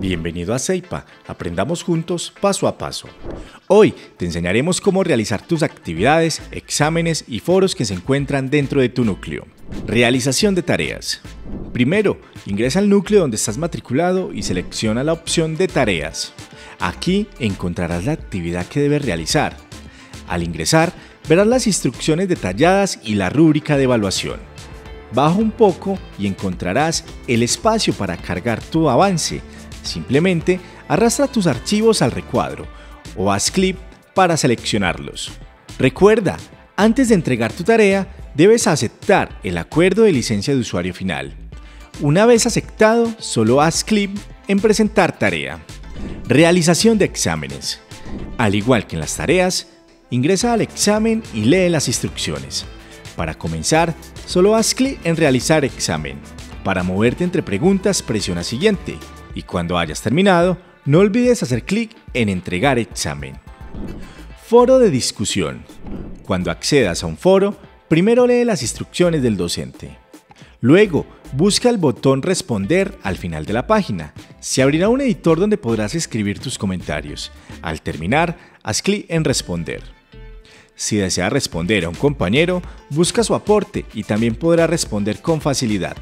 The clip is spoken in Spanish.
Bienvenido a Ceipa, aprendamos juntos paso a paso. Hoy te enseñaremos cómo realizar tus actividades, exámenes y foros que se encuentran dentro de tu núcleo. Realización de tareas. Primero, ingresa al núcleo donde estás matriculado y selecciona la opción de tareas. Aquí encontrarás la actividad que debes realizar. Al ingresar, verás las instrucciones detalladas y la rúbrica de evaluación. Baja un poco y encontrarás el espacio para cargar tu avance Simplemente arrastra tus archivos al recuadro o haz clic para seleccionarlos. Recuerda, antes de entregar tu tarea, debes aceptar el acuerdo de licencia de usuario final. Una vez aceptado, solo haz clic en Presentar tarea. Realización de exámenes. Al igual que en las tareas, ingresa al examen y lee las instrucciones. Para comenzar, solo haz clic en Realizar examen. Para moverte entre preguntas, presiona Siguiente y cuando hayas terminado, no olvides hacer clic en Entregar examen. Foro de discusión. Cuando accedas a un foro, primero lee las instrucciones del docente. Luego, busca el botón Responder al final de la página. Se abrirá un editor donde podrás escribir tus comentarios. Al terminar, haz clic en Responder. Si deseas responder a un compañero, busca su aporte y también podrá responder con facilidad.